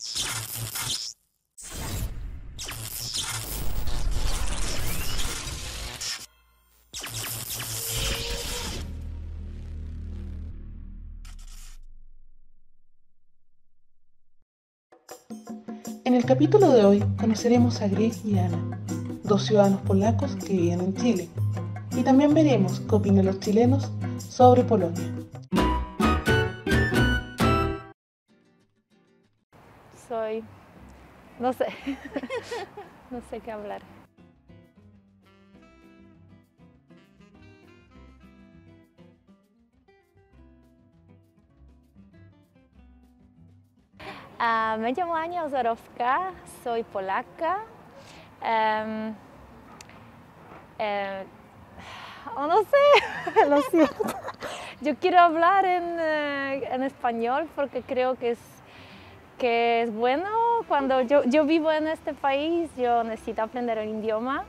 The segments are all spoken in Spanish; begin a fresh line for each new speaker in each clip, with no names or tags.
En el capítulo de hoy conoceremos a Greg y Ana, dos ciudadanos polacos que viven en Chile, y también veremos qué opinan los chilenos sobre Polonia.
No sé, no sé qué hablar. Ah, me llamo Ania Ozorowska, soy polaca. Em, eh, no sé, lo siento. Yo quiero hablar en, eh, en, español porque creo que es, que es bueno. Cuando yo, yo, vivo en este país, yo necesito aprender el idioma.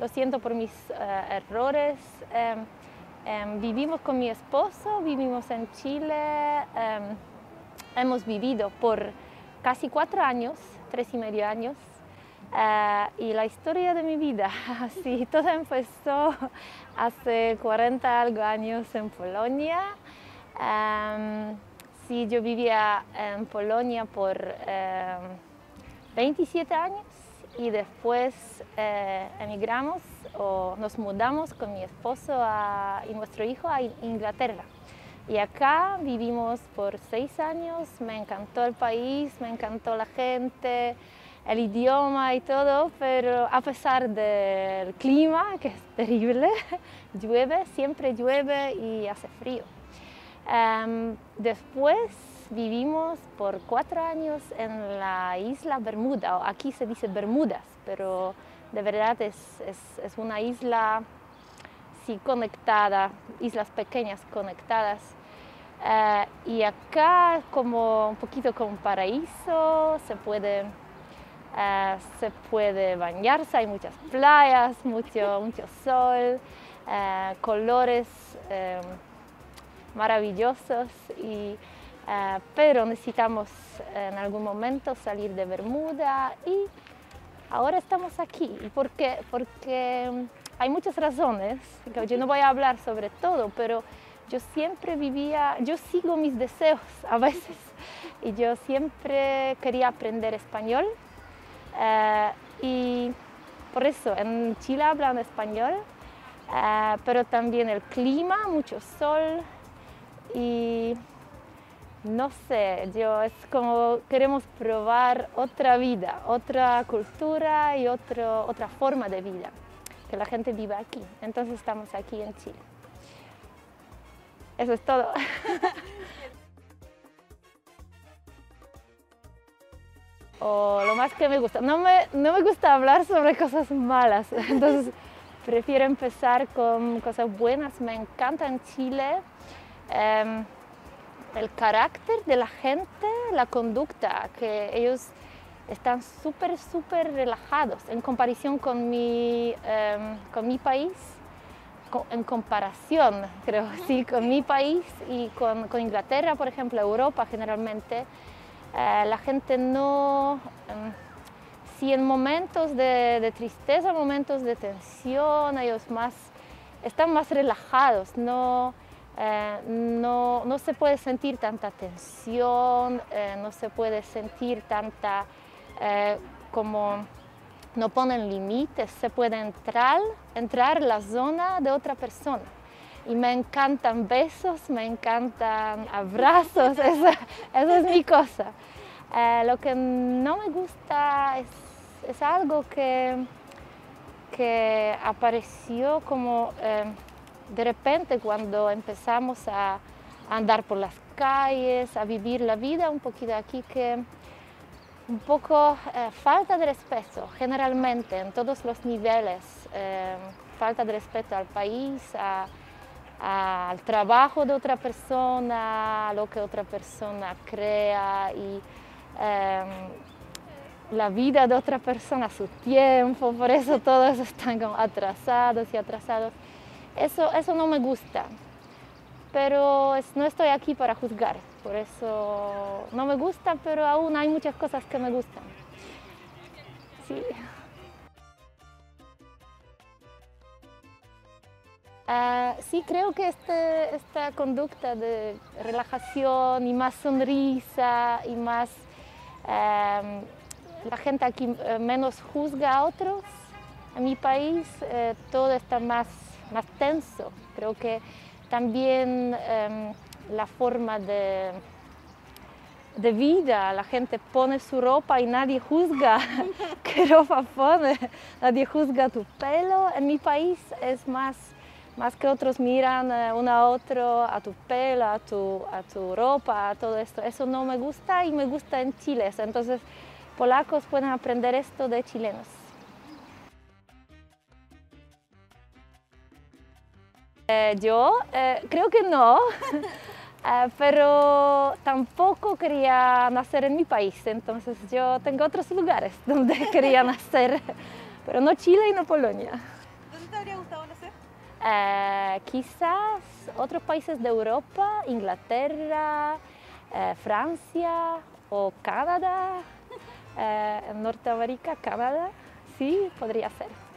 Lo siento por mis eh, errores. Em, em, vivimos con mi esposo, vivimos en Chile. hemos vivido por casi cuatro años, tres y medio años, eh, y la historia de mi vida, sí, todo empezó hace 40 algo años en Polonia. Sí, yo vivía en Polonia por 27 em, años y después eh, emigramos o nos mudamos con mi esposo y nuestro hijo a Inglaterra. Y acá vivimos por seis años, me encantó el país, me encantó la gente, el idioma y todo, pero a pesar del clima, que es terrible, llueve, siempre llueve y hace frío. Em, después vivimos por cuatro años en la isla Bermuda, aquí se dice Bermudas, pero de verdad es, es, es una isla sí, conectada, islas pequeñas conectadas. Eh, y acá como un poquito como un paraíso, se puede, eh, se puede bañarse, hay muchas playas, mucho, mucho sol, eh, colores maravillosos, y, pero necesitamos en algún momento salir de Bermuda y ahora estamos aquí. ¿Por qué? Porque hay muchas razones, yo no voy a hablar sobre todo, pero yo siempre vivía, yo sigo mis deseos a veces y yo siempre quería aprender español eh, y por eso en Chile hablan español, eh, pero también el clima, mucho sol y no sé, yo es como queremos probar otra vida, otra cultura y otro, otra forma de vida, que la gente viva aquí. Entonces estamos aquí en Chile. Eso es todo. o lo más que me gusta. No me, no me gusta hablar sobre cosas malas, entonces prefiero empezar con cosas buenas. Me encanta en Chile em, el carácter de la gente, la conducta, que ellos están súper, súper relajados en comparación con mi, em, con mi país en comparación, creo, sí, con mi país y con, con Inglaterra, por ejemplo, Europa generalmente, eh, la gente no, em, si en momentos de, de, tristeza, momentos de tensión, ellos más, están más relajados, no, eh, no, no, se puede sentir tanta tensión, eh, no se puede sentir tanta como no ponen límites, se puede entrar, entrar en la zona de otra persona. Y me encantan besos, me encantan abrazos, esa, es mi cosa. Eh, lo que no me gusta es, algo que, que apareció como eh, de repente cuando empezamos a andar por las calles, a vivir la vida un poquito aquí, que un poco eh, falta de respeto, generalmente en todos los niveles, eh, falta de respeto al país, al trabajo de otra persona, a lo que otra persona crea y em, la vida de otra persona, su tiempo, por eso todos están atrasados y atrasados. Eso, eso no me gusta, pero no estoy aquí para juzgar, Por eso no me gusta, pero aún hay muchas cosas que me gustan. Sí. Ah, creo que este, esta conducta de relajación y más sonrisa y más... Em, la gente aquí eh, menos juzga a otros. En mi país eh, todo está más, más tenso. Creo que también em, la forma de, de vida, la gente pone su ropa y nadie juzga qué ropa pone, nadie juzga tu pelo. En mi país es más, más que otros miran eh, uno a otro, a tu pelo, a tu, a tu ropa, a todo esto. Eso no me gusta y me gusta en Chile. Entonces, polacos pueden aprender esto de chilenos. Eh, yo eh, creo que no, eh, pero tampoco quería nacer en mi país, entonces yo tengo otros lugares donde quería nacer, pero no Chile y no Polonia.
¿Dónde te habría gustado nacer?
quizás otros países de Europa, Inglaterra, Francia o Canadá, en Norteamérica, Canadá, sí, podría ser.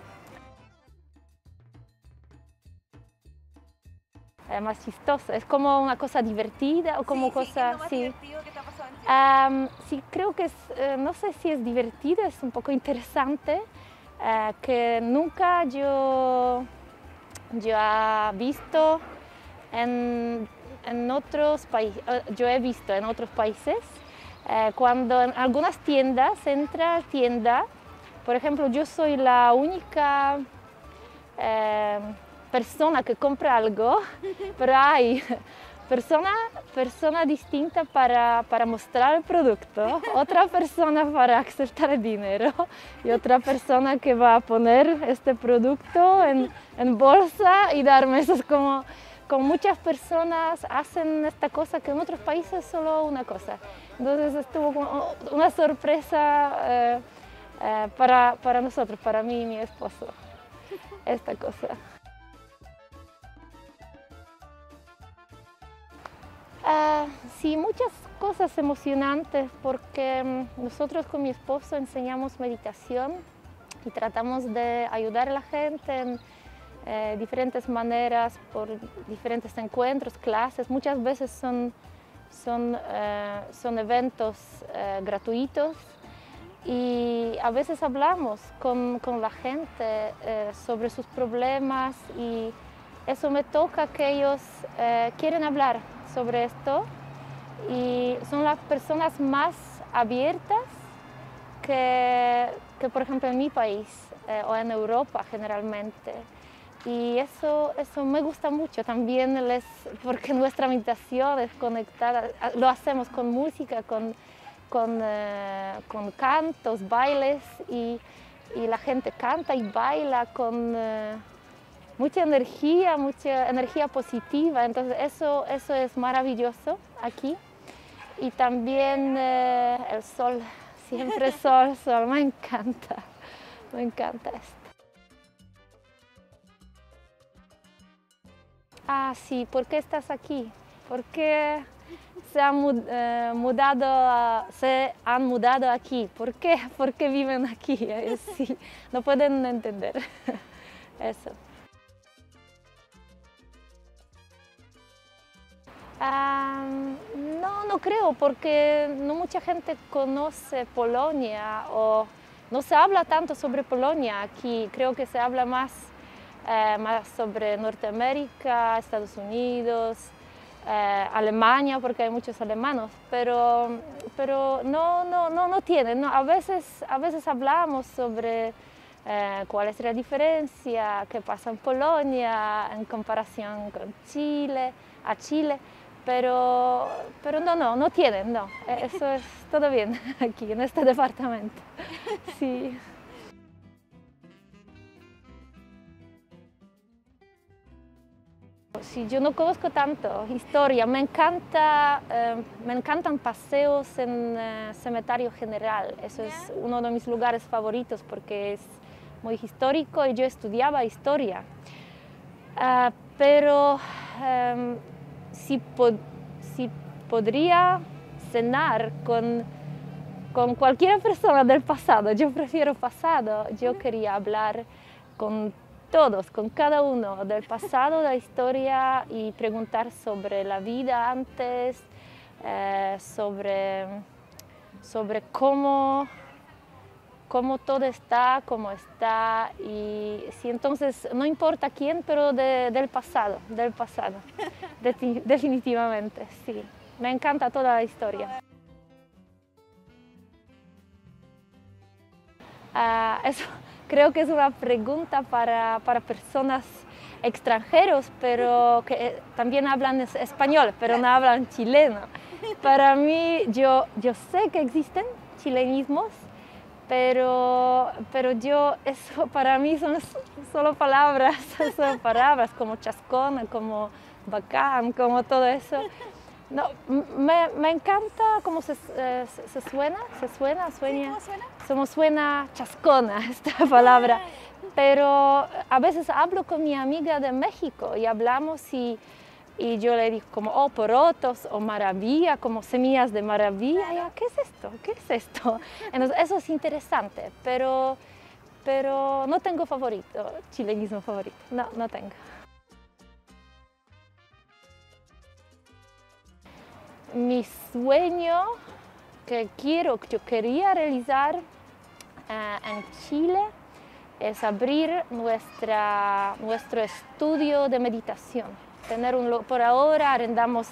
Más chistoso. Es como una cosa divertida o como
sí,
cosa...
Sí,
sí.
divertido que te ha pasado en Chile?
sí, creo que es, eh, no sé si es divertido, es un poco interesante, eh, que nunca yo, yo he visto en, en otros países, eh, yo he visto en otros países, cuando en algunas tiendas, entra tienda, por ejemplo, yo soy la única persona que compra algo, pero hay persona, persona distinta para, para mostrar el producto, otra persona para aceptar el dinero y otra persona que va a poner este producto en, en bolsa y darme eso. Es como, como muchas personas hacen esta cosa que en otros países es solo una cosa. Entonces estuvo como una sorpresa eh, eh, para, para nosotros, para mí y mi esposo, esta cosa. Ah, sí, muchas cosas emocionantes porque mm, nosotros con mi esposo enseñamos meditación y tratamos de ayudar a la gente en eh, diferentes maneras, por diferentes encuentros, clases. Muchas veces son, son, eh, son eventos eh, gratuitos y a veces hablamos con, con la gente sobre sus problemas y eso me toca que ellos quieren hablar sobre esto y son las personas más abiertas que, que por ejemplo en mi país eh, o en Europa generalmente. Y eso, eso me gusta mucho también, porque nuestra meditación es conectada, lo hacemos con música, con, con, eh, con cantos, bailes y, y, la gente canta y baila con... Eh, mucha energía, mucha energía positiva, entonces eso, eso es maravilloso aquí. Y también eh, el sol, siempre sol, sol, me encanta, me encanta esto. Ah, sí, ¿por qué estás aquí? ¿Por qué se han, eh, mudado, se han mudado aquí? ¿Por qué? ¿Por qué viven aquí? Sí, no pueden entender eso. No, no creo, porque no mucha gente conoce Polonia o no se habla tanto sobre Polonia aquí. Creo que se habla más, eh, más sobre Norteamérica, Estados Unidos, eh, Alemania, porque hay muchos alemanos, pero, pero no, no, no, no tienen. A, veces, a veces hablamos sobre eh, cuál es la diferencia, qué pasa en Polonia en comparación con Chile, a Chile pero, pero no, no, no tienen, no. E, eso es todo bien aquí, en este departamento. Sí. Sí, yo no conozco tanto historia, me, encanta, eh, me encantan paseos en uh, Cementerio General, eso es uno de mis lugares favoritos porque es muy histórico y yo estudiaba historia. Uh, pero um, si, podría cenar con, con cualquier persona del pasado. Yo prefiero pasado. Yo quería hablar con todos, con cada uno del pasado, de la historia y preguntar sobre la vida antes, eh, sobre, sobre cómo, cómo todo está, cómo está. Y si entonces, no importa quién, pero del pasado, del pasado, definitivamente, sí. Me encanta toda la historia. Ah, eso creo que es una pregunta para, para personas extranjeros, pero que eh, también hablan español, pero no hablan chileno. Para mí, yo, yo sé que existen chilenismos, pero, pero yo, eso para mí son solo palabras, son palabras como chascón, como bacán, como todo eso. No, me, me, encanta cómo se, eh, se, suena, se suena, sueña,
¿Sí, suena?
Como suena chascona esta palabra, pero a veces hablo con mi amiga de México y hablamos y, y yo le digo como, oh, porotos o maravilla, como semillas de maravilla, ya, ¿qué es esto? ¿Qué es esto? Eso es interesante, pero, pero no tengo favorito, chilenismo favorito, no, no tengo. mi sueño que quiero, que yo quería realizar uh, en Chile es abrir nuestra, nuestro estudio de meditación. Tener un, por ahora arrendamos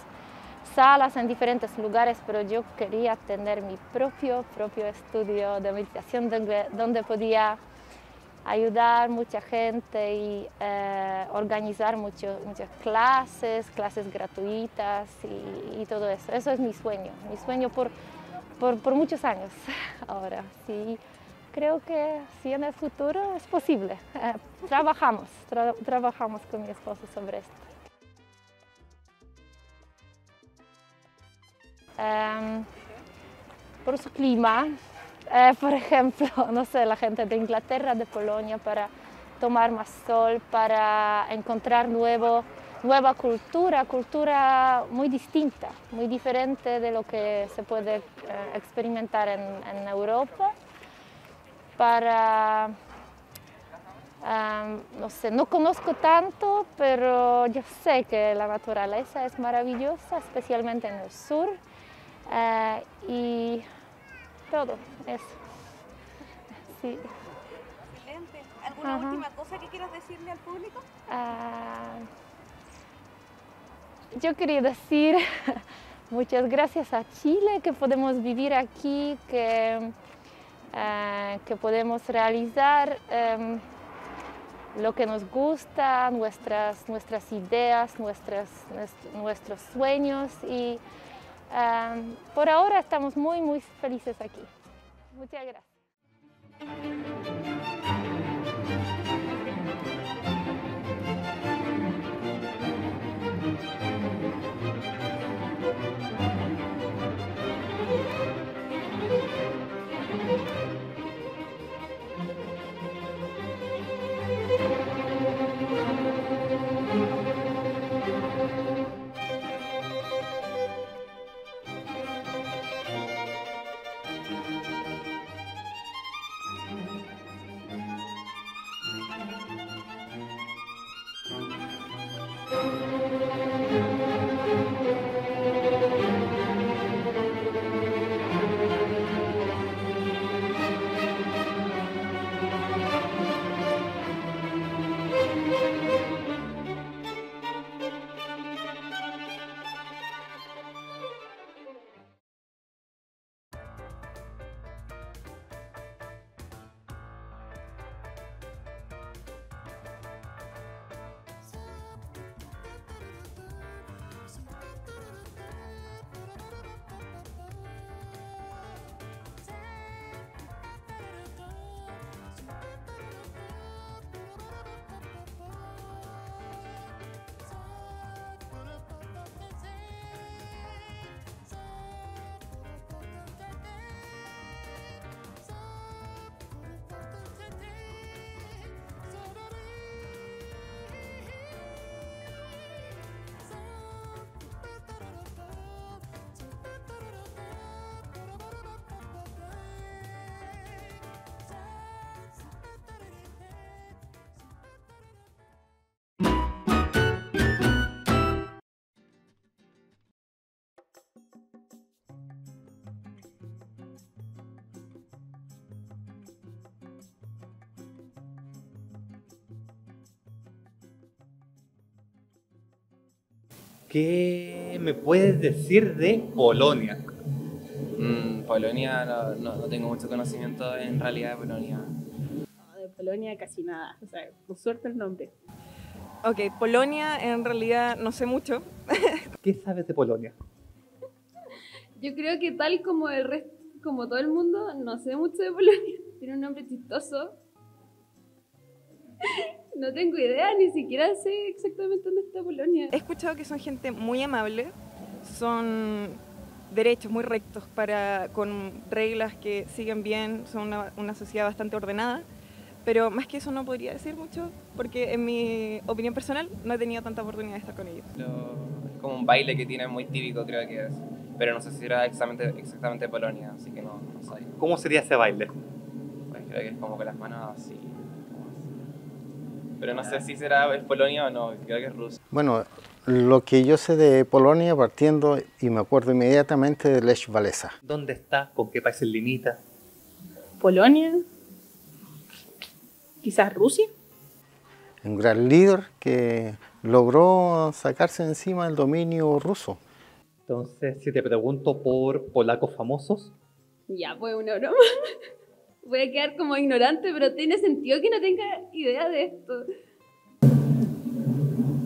salas en diferentes lugares, pero yo quería tener mi propio, propio estudio de meditación donde, donde podía ayudar mucha gente y eh, organizar mucho, muchas clases, clases gratuitas y, todo eso. Eso es mi sueño, mi sueño por, por, por muchos años ahora. Sí, creo que sí en el futuro es posible. Eh, trabajamos, tra trabajamos con mi esposo sobre esto. Um, por su clima, eh, por ejemplo, no sé, la gente de Inglaterra, de Polonia, para tomar más sol, para encontrar nuevo, nueva cultura, cultura muy distinta, muy diferente de lo que se puede eh, experimentar en, en, Europa, para, um, no sé, no conozco tanto, pero yo sé que la naturaleza es maravillosa, especialmente en el sur, uh, y todo eso. Sí.
Excelente. ¿Alguna
Ajá.
última cosa que quieras decirle al público?
Ah, yo quería decir muchas gracias a Chile que podemos vivir aquí, que, ah, que podemos realizar em, lo que nos gusta, nuestras, nuestras ideas, nuestras, nues- nuestros sueños y por ahora estamos muy, muy felices aquí. Muchas gracias.
¿Qué me puedes decir de Polonia?
Mm, Polonia, no, no, no tengo mucho conocimiento en realidad de Polonia.
No, de Polonia casi nada. O sea, con suerte el nombre.
Ok, Polonia en realidad no sé mucho.
¿Qué sabes de Polonia?
Yo creo que tal como el resto, como todo el mundo, no sé mucho de Polonia. Tiene un nombre chistoso. No tengo idea, ni siquiera sé exactamente dónde está Polonia.
He escuchado que son gente muy amable, son derechos muy rectos para, con reglas que siguen bien, son una, una sociedad bastante ordenada. Pero más que eso no podría decir mucho porque en mi opinión personal no he tenido tanta oportunidad de estar con ellos.
Lo- es como un baile que tiene muy típico, creo que es. Pero no sé si era exactamente, exactamente Polonia, así que no, no sé.
¿Cómo sería ese baile?
Pues creo que es como con las manos así. Pero no sé si será es Polonia o no, creo que es Rusia.
Bueno, lo que yo sé de Polonia partiendo y me acuerdo inmediatamente de Lech Walesa.
¿Dónde está? ¿Con qué países limita?
Polonia. Quizás Rusia.
Un gran líder que logró sacarse encima el dominio ruso.
Entonces, si te pregunto por polacos famosos,
Ya, pues una broma. Voy a quedar como ignorante, pero tiene sentido que no tenga idea de esto.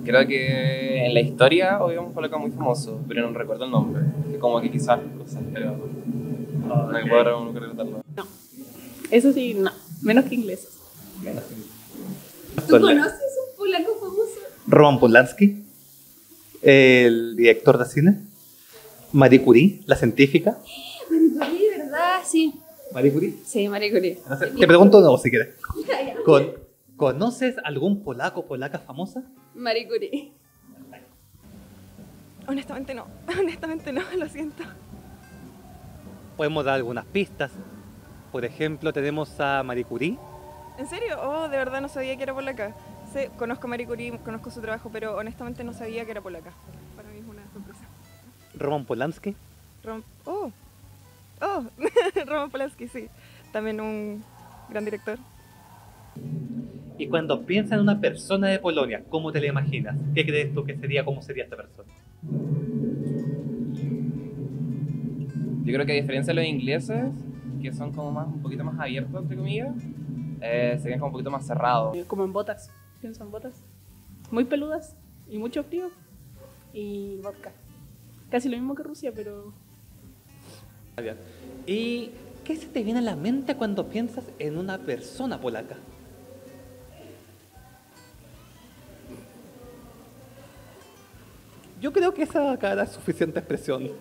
Creo que en la historia había un polaco muy famoso, pero no recuerdo el nombre. Que Como que quizás cosas, pero no me puedo recordarlo.
Eso sí, no. Menos que ingleses.
¿Tú conoces un polaco famoso?
Roman Polanski, el director de cine, Marie Curie, la científica.
Marie Curie, ¿verdad? Sí.
Marie Curie.
Sí, Marie Curie.
Entonces, te pregunto nuevo si quieres. Con- ¿Conoces algún polaco o polaca famosa?
Marie Curie.
Honestamente no, honestamente no, lo siento.
Podemos dar algunas pistas. Por ejemplo, tenemos a Marie Curie,
¿En serio? Oh, de verdad no sabía que era polaca. Sé, conozco a Marie Curie, conozco su trabajo, pero honestamente no sabía que era polaca. Para mí es una sorpresa.
Roman Polanski,
Rom- oh, oh, Roman Polanski, sí. También un gran director.
Y cuando piensas en una persona de Polonia, ¿cómo te la imaginas? ¿Qué crees tú que sería, cómo sería esta persona?
Yo creo que a diferencia de los ingleses, que son como más, un poquito más abiertos, entre comillas, eh, serían como un poquito más cerrados.
Como en botas. Pienso en botas. Muy peludas y mucho frío. Y vodka. Casi lo mismo que Rusia, pero
¿Y qué se te viene a la mente cuando piensas en una persona polaca? Yo creo que esa cara es suficiente expresión.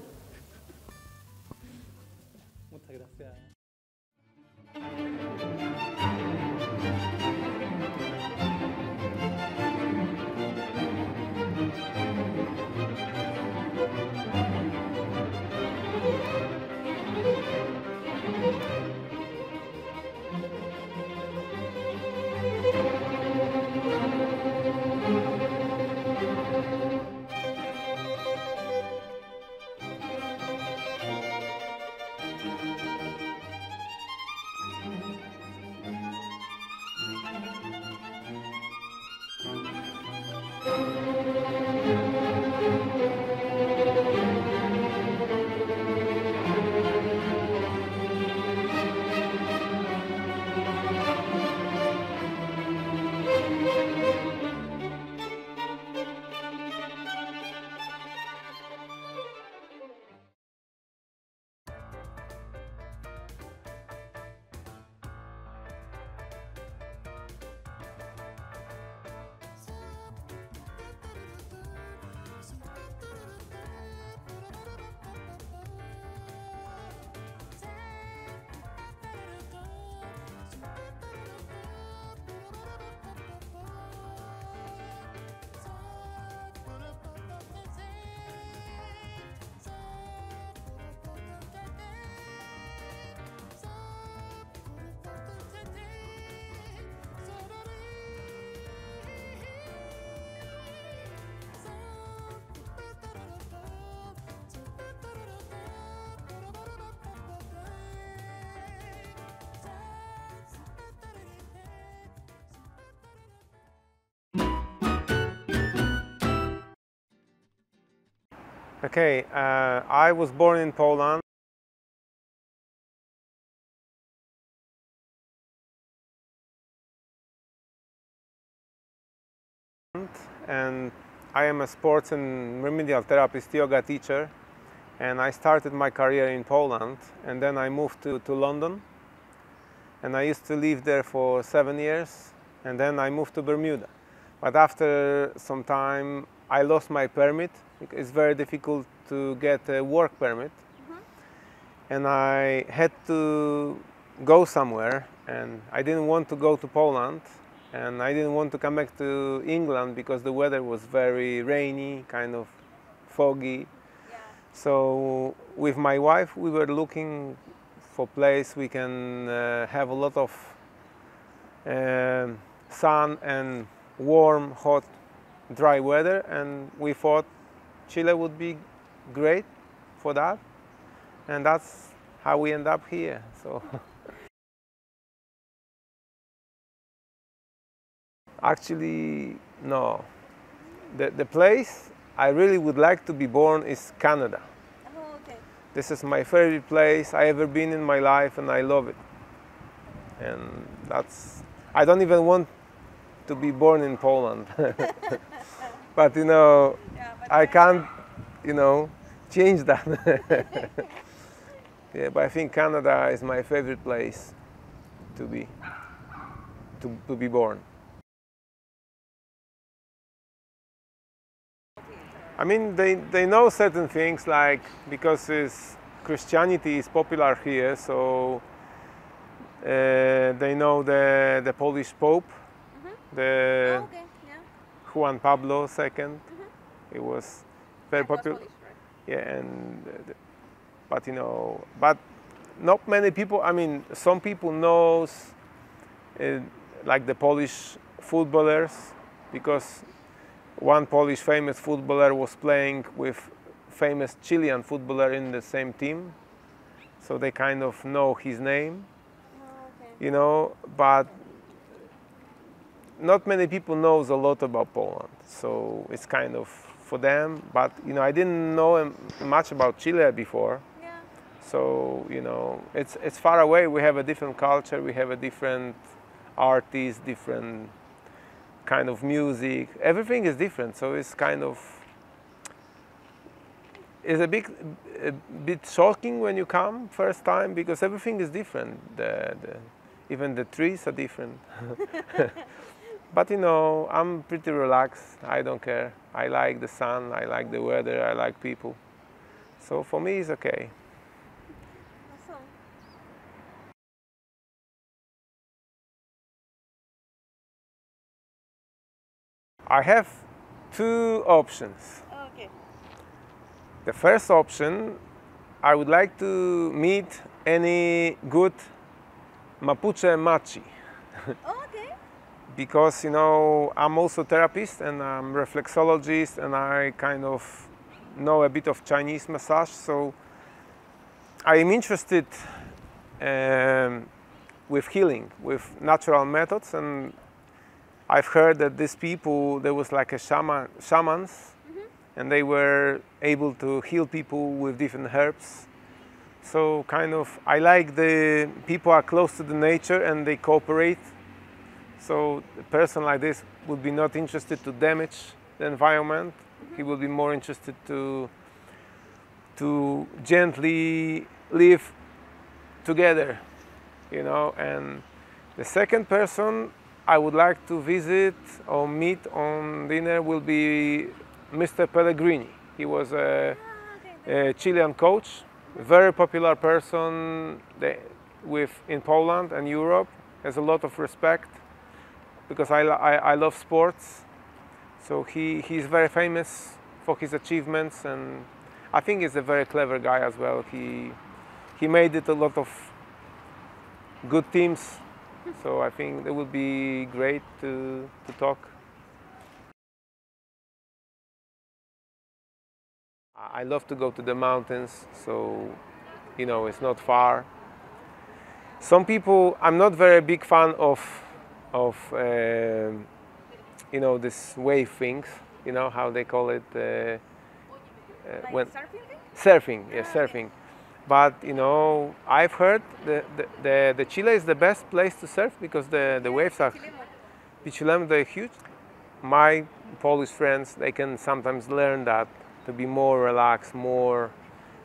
Okay, uh, I was born in Poland. And I am a sports and remedial therapist, yoga teacher. And I started my career in Poland and then I moved to, to London. And I used to live there for seven years and then I moved to Bermuda. But after some time, I lost my permit. It's very difficult to get a work permit. And I had to go somewhere, and I didn't want to go to Poland, and I didn't want to come back to England because the weather was very rainy, kind of foggy. So with my wife, we were looking for place we can uh, have a lot of um sun and warm, hot, dry weather, and we thought Chile would be great for that, and that's how we end up here. So. Actually, no. The, the place I really would like to be born is Canada.
Oh, okay.
This is my favorite place I ever been in my life and I love it. And that's I don't even want to be born in Poland. but you know, I can't, you know, change that. yeah, but I think Canada is my favorite place to be to, to be born. I mean, they, they know certain things like because it's, Christianity is popular here, so uh, they know the, the Polish Pope, the
Oh, okay.
Juan Pablo II. It was very popular. Yeah, and but you know, but not many people. I mean, some people knows uh, like the Polish footballers because one Polish famous footballer was playing with famous Chilean footballer in the same team, so they kind of know his name. You know, but not many people knows a lot about Poland, so it's kind of for them. But you know, I didn't know much about Chile before, so you know, it's it's far away. We have a different culture. We have a different artists, different kind of music. Everything is different, so it's kind of it's a big a bit shocking when you come first time because everything is different. The, the, even the trees are different. but you know, I'm pretty relaxed. I don't care. I like the sun. I like the weather. I like people. So for me, it's okay.
Awesome.
I have two options.
Okay.
The first option, I would like to meet any good Mapuche Machi
Oh.
Because you know I'm also therapist and I'm reflexologist and I kind of know a bit of Chinese massage, so I am interested um, with healing, with natural methods, and I've heard that these people there was like a shaman, shamans, and they were able to heal people with different herbs. So kind of I like the people are close to the nature and they cooperate. So a person like this would be not interested to damage the environment. He will be more interested to to gently live together, you know. And the second person I would like to visit or meet on dinner will be Mr. Pellegrini. He was a, ah, a Chilean coach, very popular person with in Poland and Europe. Has a lot of respect because I, I, I love sports. So he, he's very famous for his achievements, and I think he's a very clever guy as well. He, he made it a lot of good teams, so I think it would be great to, to talk. I I love to go to the mountains, so you know it's not far. Some people, I'm not very big fan of of um you know this wave things. You know how they call it. Uh, uh,
Like
when
surfing
surfing, yes,
Ah, okay.
surfing. But you know, I've heard the, the, the, the Chile is the best place to surf because the, the waves are Pichilemu, they're huge. My Polish friends, they can sometimes learn that to be more relaxed, more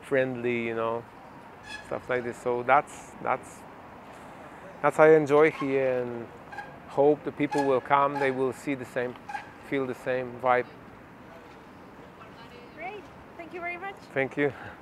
friendly, you know, stuff like this. So that's that's that's I enjoy here and hope the people will come. They will see the same, feel the same vibe.
Great. Thank you very much.
Thank you.